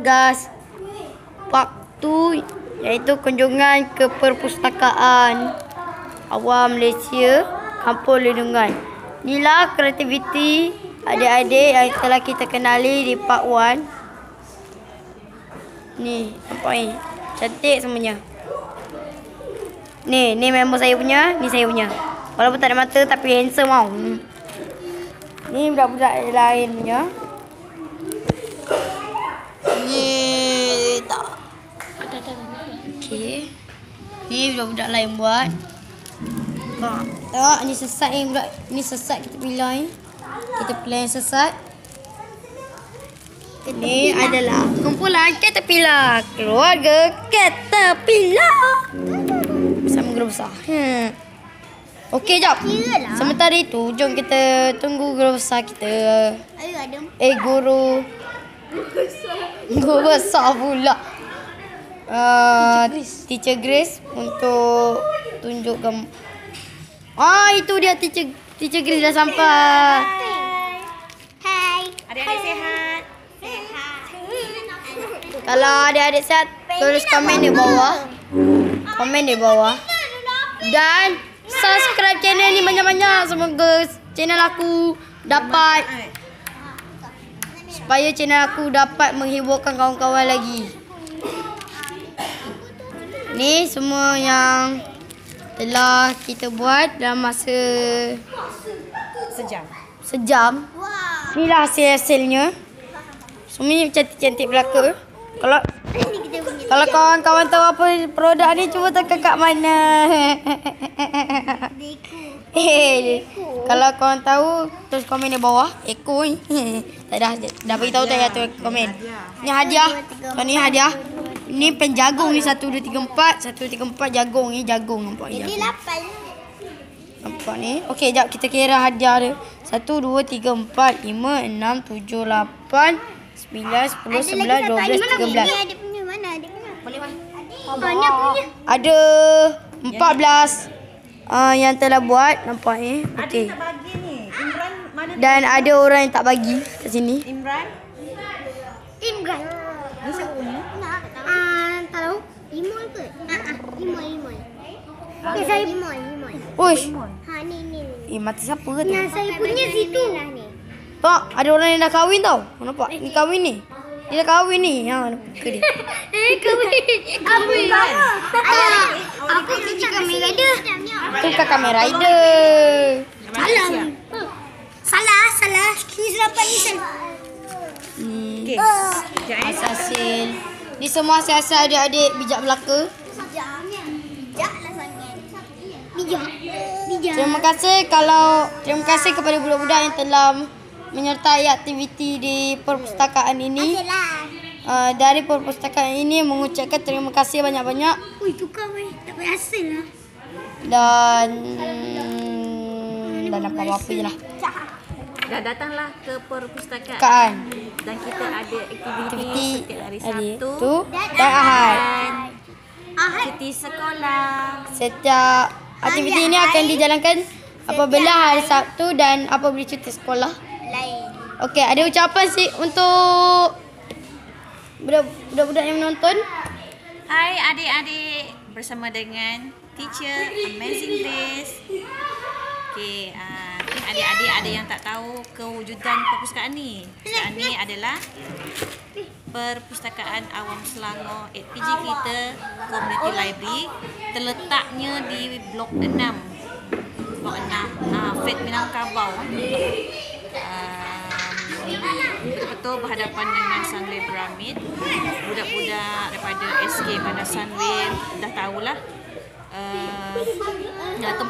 Gas Waktu Iaitu kunjungan ke perpustakaan Awam Malaysia Kampung Lindungan. Inilah kreativiti adik-adik yang telah kita kenali di part 1 Ni, nampak ni? Cantik semuanya. Ni, ni member saya punya, ni saya punya. Walaupun tak ada mata tapi handsome tau hmm. Ni budak-budak lain punya Ni tak Okey. Ni budak-budak lain buat. Ha, tengok ni sesat ni budak. Ni sesat kita pilih. Kita pilih sesat. Ini adalah kumpulan caterpillar. Keluarga caterpillar. Bersama guru besar. Hmm. Okey, jap. Sementara itu, jom kita tunggu guru besar kita. Ada. Eh, guru. Guru besar pula. Uh, teacher Grace untuk tunjuk gam. Ah, itu dia teacher teacher Grace dah sampai. Hai. Adik-adik sihat. Kalau adik-adik sihat, tulis komen di bawah. Komen di bawah. Dan subscribe channel ni banyak-banyak. Semoga channel aku dapat supaya channel aku dapat menghiburkan kawan-kawan lagi. Ni semua yang telah kita buat dalam masa Sejam. sejam. Wah. Inilah hasil-hasilnya. Semuanya cantik-cantik belaka. Kalau kalau kawan-kawan tahu apa produk ni cuba tekan kat mana. Deku. Eh, kalau kawan tahu terus komen di bawah. Eko ni. tak dah dah bagi tahu tak tu komen. Ni hadiah. Kau ni hadiah. Ni pen jagung ni 1 2 3 4, 1 2 3 4 jagung ni jagung nampak ni. Jadi jagung. lapan. Nampak ni. Okey, jap kita kira hadiah dia. 1 2 3 4 5 6 7 8 9 10 11 12 13. Ini ada punya mana? Ada punya. Boleh Wan? Banyak punya. Ada 14 uh, yang telah buat nampak ni. Ada Okey. yang tak bagi ni. Imran mana? Dan ada orang yang tak bagi kat sini. Imran? Imran. Ni siapa punya? Nak. Ah, tak tahu. Limon ke? Ah, ah. Okay, saya limon, limon. Uish. Ha, ni, ni, ni. Eh, mati siapa ke tu? Yang saya punya situ. Ni. Tak, ada orang yang dah kahwin tau. Kau nampak? Ni kahwin ni. Dia dah kahwin ni. Ha, nampak ke dia? Eh, kahwin. Kahwin. Ayah, aku kerja kamera dia. Tu kakak Rider. Salah. Salah, salah. Ni serapan ni salah. Ni. Okey. Eh. Hasil-hasil. Ni semua hasil-hasil adik-adik bijak belaka. Bijaknya. Bijak sangat. Bijak. Bijak. Terima kasih kalau terima kasih kepada budak-budak yang telah menyertai aktiviti di perpustakaan ini. Uh, dari perpustakaan ini mengucapkan terima kasih banyak-banyak Ui, tukar weh. Tak payah hasil lah. dan dan apa-apa je lah. Dah datanglah ke perpustakaan. Kaan. Dan kita ada aktiviti setiap hari Sabtu. tu dan Ahad. Dan Ahad. cuti sekolah. Setiap aktiviti ini akan dijalankan apabila hari Sabtu dan apabila cuti sekolah. Lain. Okey, ada ucapan sih untuk budak- budak-budak yang menonton? Hai adik-adik bersama dengan teacher Amazing Grace. Okey, uh, adik-adik ada yang tak tahu kewujudan perpustakaan ni. Perpustakaan ni adalah Perpustakaan Awam Selangor 8PG kita Community Library terletaknya di blok 6. Blok 6. Ah, Fed Minangkabau. Um, betul-betul berhadapan dengan Sunway Pyramid. Budak-budak daripada SK Bandar Sunway dah tahulah uh, tempat